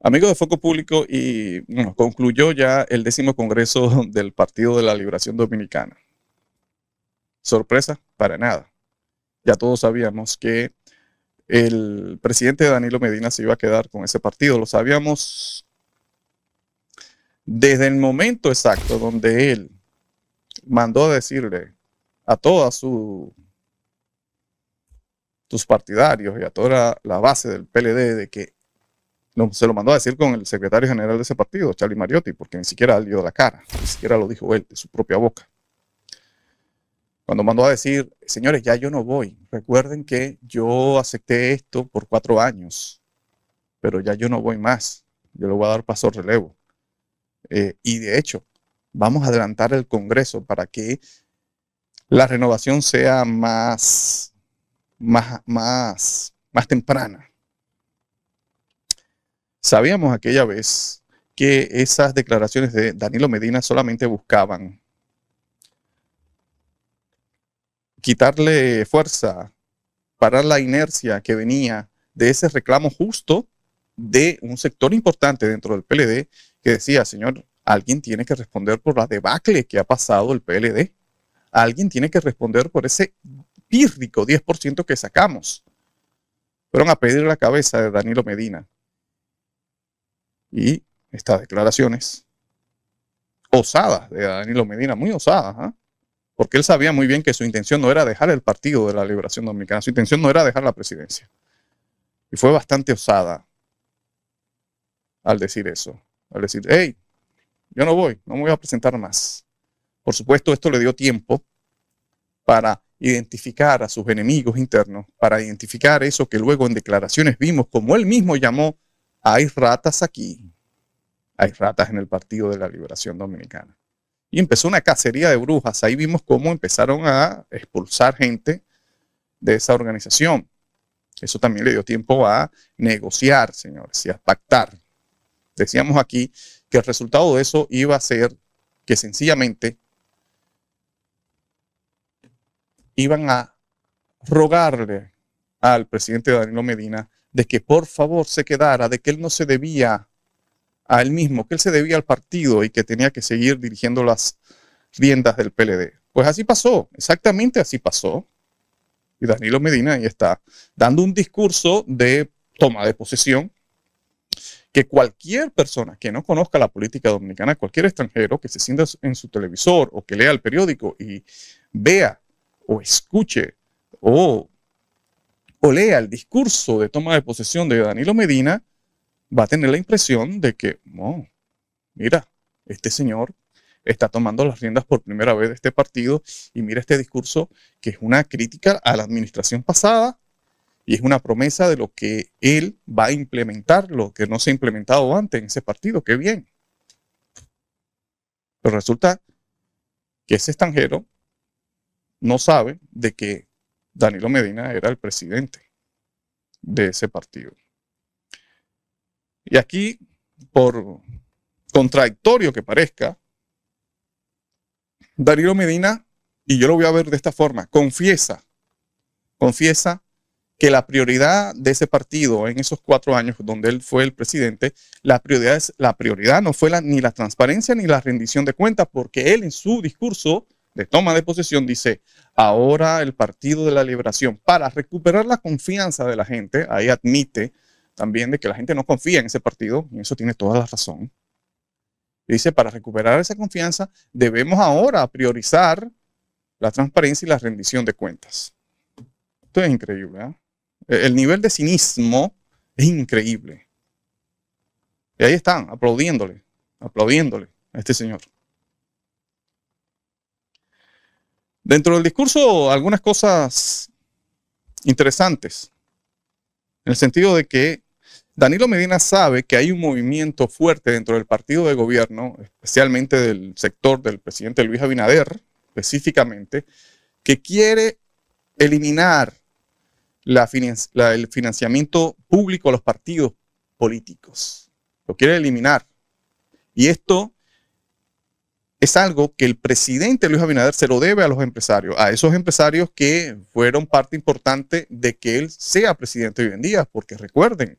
Amigo de Foco Público y concluyó ya el décimo Congreso del Partido de la Liberación Dominicana. Sorpresa, para nada. Ya todos sabíamos que el presidente Danilo Medina se iba a quedar con ese partido. Lo sabíamos desde el momento exacto donde él mandó a decirle a toda su sus partidarios y a toda la base del PLD de que se lo mandó a decir con el secretario general de ese partido, Charlie Mariotti, porque ni siquiera le dio la cara, ni siquiera lo dijo él de su propia boca. Cuando mandó a decir, señores, ya yo no voy. Recuerden que yo acepté esto por cuatro años, pero ya yo no voy más. Yo le voy a dar paso al relevo. Eh, y de hecho, vamos a adelantar el Congreso para que la renovación sea más, más, más, más temprana. Sabíamos aquella vez que esas declaraciones de Danilo Medina solamente buscaban quitarle fuerza, parar la inercia que venía de ese reclamo justo de un sector importante dentro del PLD que decía, señor, alguien tiene que responder por la debacle que ha pasado el PLD. Alguien tiene que responder por ese pírrico 10% que sacamos. Fueron a pedir la cabeza de Danilo Medina. Y estas declaraciones osadas de Danilo Medina, muy osadas, ¿ah? porque él sabía muy bien que su intención no era dejar el Partido de la Liberación Dominicana, su intención no era dejar la presidencia. Y fue bastante osada al decir eso, al decir, hey, yo no voy, no me voy a presentar más. Por supuesto, esto le dio tiempo para identificar a sus enemigos internos, para identificar eso que luego en declaraciones vimos, como él mismo llamó, hay ratas aquí, hay ratas en el Partido de la Liberación Dominicana. Y empezó una cacería de brujas. Ahí vimos cómo empezaron a expulsar gente de esa organización. Eso también le dio tiempo a negociar, señores, y a pactar. Decíamos aquí que el resultado de eso iba a ser que sencillamente iban a rogarle al presidente Danilo Medina de que por favor se quedara, de que él no se debía a él mismo, que él se debía al partido y que tenía que seguir dirigiendo las riendas del PLD. Pues así pasó, exactamente así pasó. Y Danilo Medina ahí está, dando un discurso de toma de posesión, que cualquier persona que no conozca la política dominicana, cualquier extranjero que se sienta en su televisor o que lea el periódico y vea o escuche o, o lea el discurso de toma de posesión de Danilo Medina, va a tener la impresión de que, oh, mira, este señor está tomando las riendas por primera vez de este partido y mira este discurso que es una crítica a la administración pasada y es una promesa de lo que él va a implementar, lo que no se ha implementado antes en ese partido. Qué bien. Pero resulta que ese extranjero no sabe de que Danilo Medina era el presidente de ese partido. Y aquí, por contradictorio que parezca, Danilo Medina, y yo lo voy a ver de esta forma, confiesa, confiesa que la prioridad de ese partido en esos cuatro años donde él fue el presidente, la prioridad, no fue ni la transparencia ni la rendición de cuentas, porque él en su discurso de toma de posesión dice, ahora el Partido de la Liberación, para recuperar la confianza de la gente, ahí admite también de que la gente no confía en ese partido, y eso tiene toda la razón. Dice, para recuperar esa confianza debemos ahora priorizar la transparencia y la rendición de cuentas. Esto es increíble. ¿eh? El nivel de cinismo es increíble. Y ahí están, aplaudiéndole, aplaudiéndole a este señor. Dentro del discurso, algunas cosas interesantes, en el sentido de que Danilo Medina sabe que hay un movimiento fuerte dentro del partido de gobierno, especialmente del sector del presidente Luis Abinader, específicamente, que quiere eliminar el financiamiento público a los partidos políticos. Lo quiere eliminar. Y esto es algo que el presidente Luis Abinader se lo debe a los empresarios, a esos empresarios que fueron parte importante de que él sea presidente hoy en día, porque recuerden,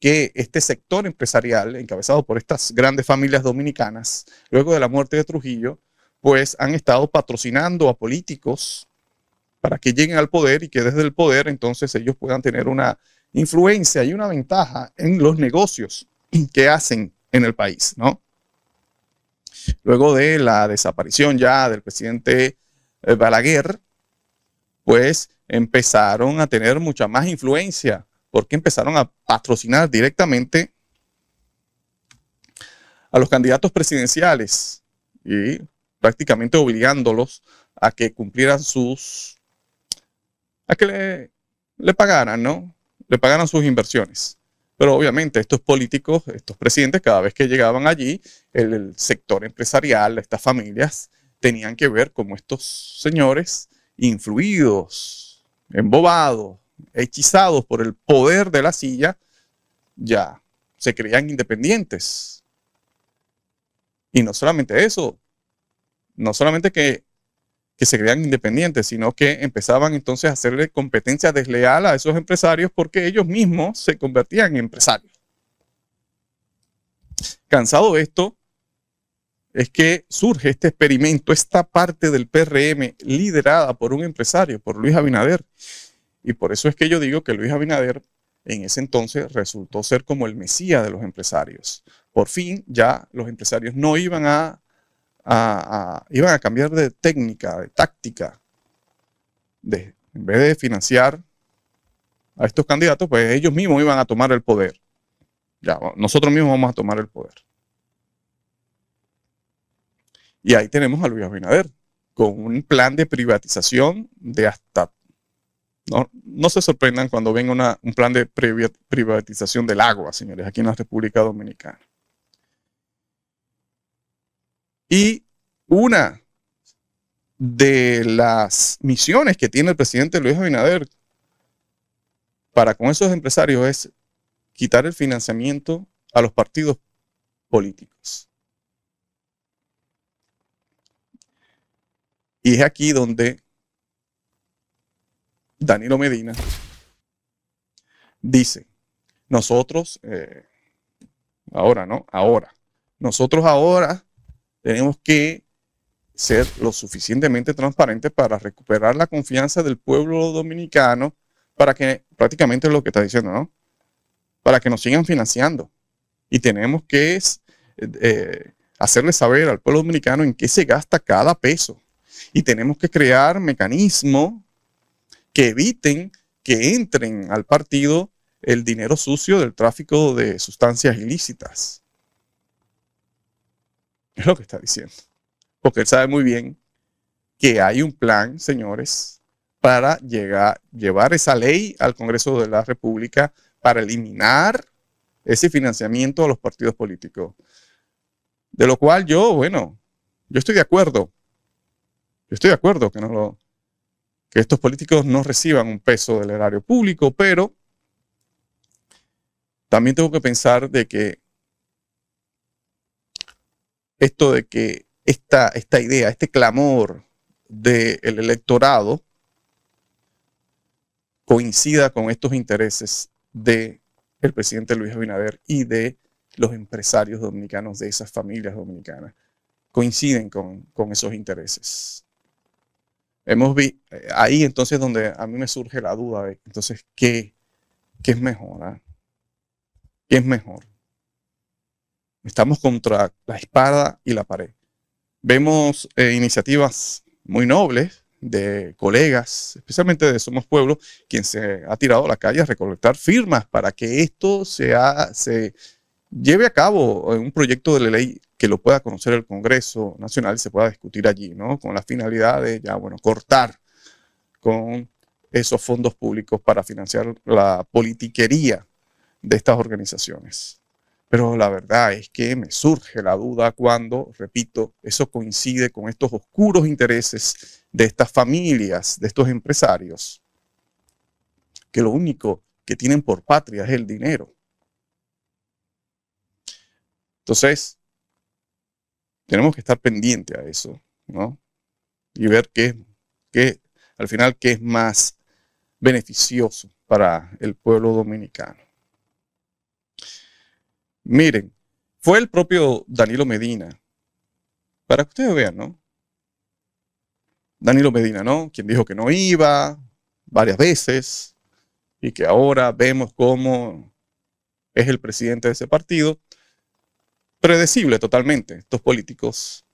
que este sector empresarial, encabezado por estas grandes familias dominicanas, luego de la muerte de Trujillo, pues han estado patrocinando a políticos para que lleguen al poder y que desde el poder entonces ellos puedan tener una influencia y una ventaja en los negocios que hacen en el país, ¿no? Luego de la desaparición ya del presidente eh, Balaguer, pues empezaron a tener mucha más influencia porque empezaron a patrocinar directamente a los candidatos presidenciales y prácticamente obligándolos a que cumplieran sus, a que le, le pagaran, ¿no? Le pagaran sus inversiones. Pero obviamente estos políticos, estos presidentes, cada vez que llegaban allí, el, sector empresarial, estas familias, tenían que ver cómo estos señores, influidos, embobados, hechizados por el poder de la silla, ya se creían independientes. Y no solamente eso, no solamente que, que se creían independientes, sino que empezaban entonces a hacerle competencia desleal a esos empresarios porque ellos mismos se convertían en empresarios. Cansado esto, es que surge este experimento, esta parte del PRM liderada por un empresario, por Luis Abinader, y por eso es que yo digo que Luis Abinader en ese entonces resultó ser como el mesía de los empresarios. Por fin ya los empresarios no iban a, iban a cambiar de técnica, de táctica. En vez de financiar a estos candidatos, pues ellos mismos iban a tomar el poder. Ya, nosotros mismos vamos a tomar el poder. Y ahí tenemos a Luis Abinader con un plan de privatización de hasta no, se sorprendan cuando venga un plan de privatización del agua, señores, aquí en la República Dominicana. Y una de las misiones que tiene el presidente Luis Abinader para con esos empresarios es quitar el financiamiento a los partidos políticos. Y es aquí donde Danilo Medina, dice, nosotros, eh, ahora, ¿no? Ahora, nosotros ahora tenemos que ser lo suficientemente transparentes para recuperar la confianza del pueblo dominicano para que, prácticamente es lo que está diciendo, ¿no? Para que nos sigan financiando. Y tenemos que eh, hacerle saber al pueblo dominicano en qué se gasta cada peso. Y tenemos que crear mecanismos que eviten que entren al partido el dinero sucio del tráfico de sustancias ilícitas. Es lo que está diciendo. Porque él sabe muy bien que hay un plan, señores, para llegar, llevar esa ley al Congreso de la República para eliminar ese financiamiento a los partidos políticos. De lo cual yo, bueno, yo estoy de acuerdo. Yo estoy de acuerdo que no lo, que estos políticos no reciban un peso del erario público, pero también tengo que pensar de que esto de que esta, esta idea, este clamor del electorado coincida con estos intereses del el presidente Luis Abinader y de los empresarios dominicanos de esas familias dominicanas. Coinciden con, con esos intereses. Hemos eh, ahí entonces donde a mí me surge la duda de, entonces, ¿qué, qué es mejor? Ah? ¿Qué es mejor? Estamos contra la espada y la pared. Vemos eh, iniciativas muy nobles de colegas, especialmente de Somos Pueblo, quien se ha tirado a la calle a recolectar firmas para que esto sea, se lleve a cabo un proyecto de ley que lo pueda conocer el Congreso Nacional y se pueda discutir allí, ¿no? Con la finalidad de ya, bueno, cortar con esos fondos públicos para financiar la politiquería de estas organizaciones. Pero la verdad es que me surge la duda cuando, repito, eso coincide con estos oscuros intereses de estas familias, de estos empresarios, que lo único que tienen por patria es el dinero. Entonces, tenemos que estar pendiente a eso, ¿no? Y ver qué, qué, al final, qué es más beneficioso para el pueblo dominicano. Miren, fue el propio Danilo Medina, para que ustedes vean, ¿no? Danilo Medina, ¿no? Quien dijo que no iba varias veces y que ahora vemos cómo es el presidente de ese partido. Predecible totalmente. Estos políticos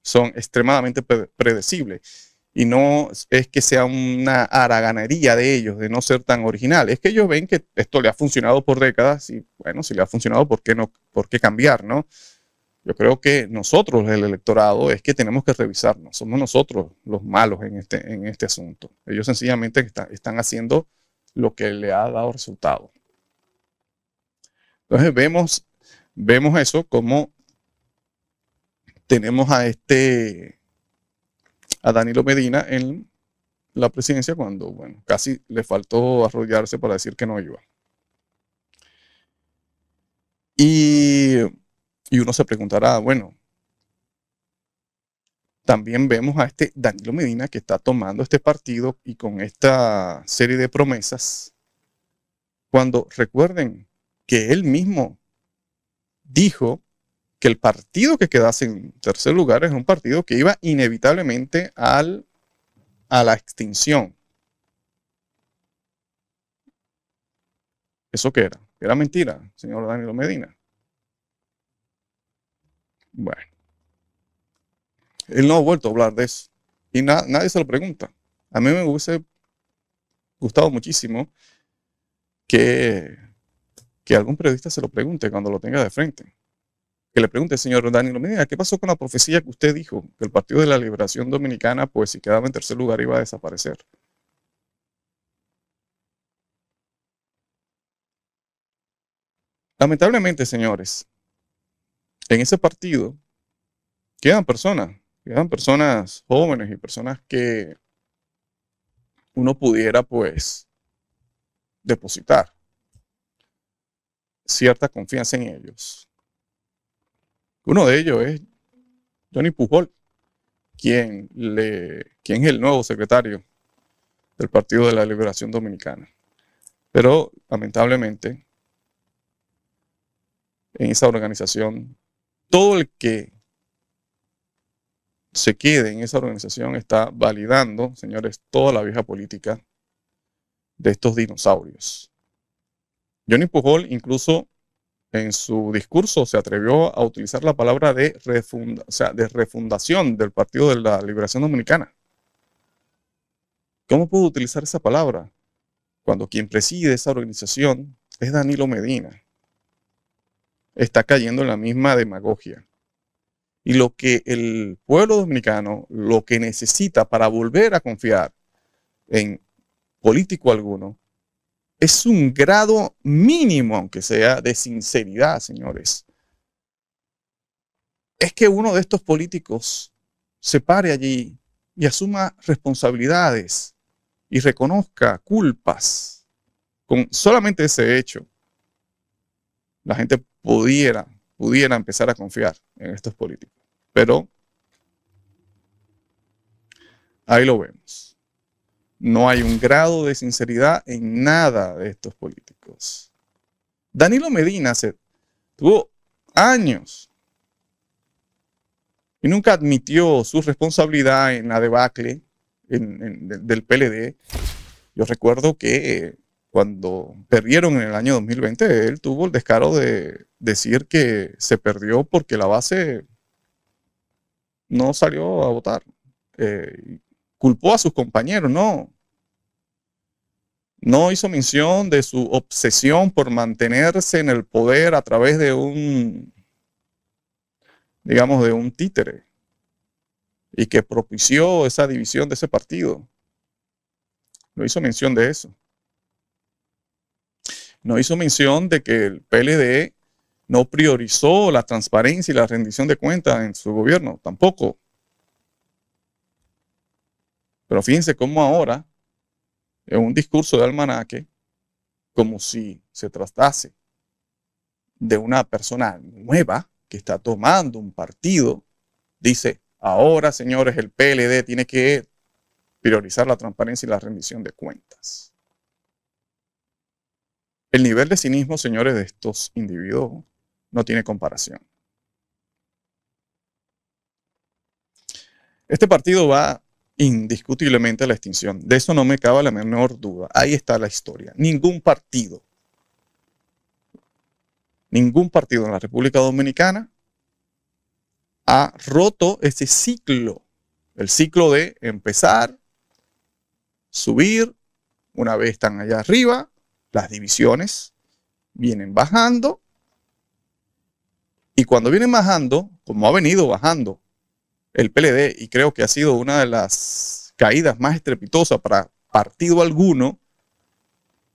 son extremadamente predecibles. Y no es que sea una haraganería de ellos, de no ser tan original. Es que ellos ven que esto le ha funcionado por décadas y bueno, si le ha funcionado, ¿por qué, no, por qué cambiar, no? Yo creo que nosotros, el electorado, es que tenemos que revisarnos. Somos nosotros los malos en este, en este asunto. Ellos sencillamente están haciendo lo que le ha dado resultado. Entonces vemos, vemos eso como tenemos a este, a Danilo Medina en la presidencia cuando, bueno, casi le faltó arrollarse para decir que no iba. Y, y uno se preguntará, bueno, también vemos a este Danilo Medina que está tomando este partido y con esta serie de promesas, cuando recuerden que él mismo dijo que el partido que quedase en tercer lugar es un partido que iba inevitablemente al, a la extinción. ¿Eso qué era? Era mentira, señor Danilo Medina. Bueno. Él no ha vuelto a hablar de eso. Y nadie se lo pregunta. A mí me hubiese gustado muchísimo que, que algún periodista se lo pregunte cuando lo tenga de frente. Que le pregunte, señor Danilo Medina, ¿qué pasó con la profecía que usted dijo? Que el Partido de la Liberación Dominicana, pues si quedaba en tercer lugar, iba a desaparecer. Lamentablemente, señores, en ese partido quedan personas eran personas jóvenes y personas que uno pudiera pues depositar cierta confianza en ellos. Uno de ellos es Johnny Pujol, quien, es el nuevo secretario del Partido de la Liberación Dominicana. Pero lamentablemente en esa organización, todo el que se quede en esa organización está validando, señores, toda la vieja política de estos dinosaurios. Johnny Pujol incluso en su discurso se atrevió a utilizar la palabra de, de refundación del Partido de la Liberación Dominicana. ¿Cómo puedo utilizar esa palabra cuando quien preside esa organización es Danilo Medina? Está cayendo en la misma demagogia. Y lo que el pueblo dominicano, lo que necesita para volver a confiar en político alguno, es un grado mínimo, aunque sea, de sinceridad, señores. Es que uno de estos políticos se pare allí y asuma responsabilidades y reconozca culpas. Con solamente ese hecho, la gente pudiera pudiera empezar a confiar en estos políticos. Pero ahí lo vemos. No hay un grado de sinceridad en nada de estos políticos. Danilo Medina tuvo años y nunca admitió su responsabilidad en la debacle del PLD. Yo recuerdo que cuando perdieron en el año 2020, él tuvo el descaro de decir que se perdió porque la base no salió a votar. Eh, culpó a sus compañeros, no. No hizo mención de su obsesión por mantenerse en el poder a través de un, digamos, de un títere y que propició esa división de ese partido. No hizo mención de eso no hizo mención de que el PLD no priorizó la transparencia y la rendición de cuentas en su gobierno, tampoco. Pero fíjense cómo ahora, en un discurso de almanaque, como si se tratase de una persona nueva que está tomando un partido, dice, ahora señores, el PLD tiene que priorizar la transparencia y la rendición de cuentas. El nivel de cinismo, señores, de estos individuos no tiene comparación. Este partido va indiscutiblemente la extinción. De eso no me cabe la menor duda. Ahí está la historia. Ningún partido, ningún partido en la República Dominicana ha roto ese ciclo. El ciclo de empezar, subir, una vez están allá arriba, las divisiones vienen bajando. Y cuando vienen bajando, como ha venido bajando el PLD, y creo que ha sido una de las caídas más estrepitosas para partido alguno,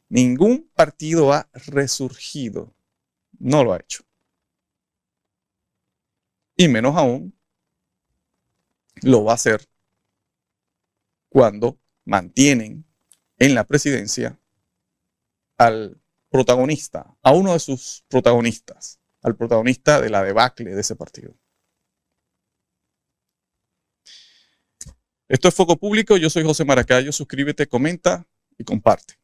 ningún partido ha resurgido. No lo ha hecho. Y menos aún lo va a hacer cuando mantienen en la presidencia al protagonista, a uno de sus protagonistas, al protagonista de la debacle de ese partido. Esto es Foco Público, yo soy José Maracayo, suscríbete, comenta y comparte.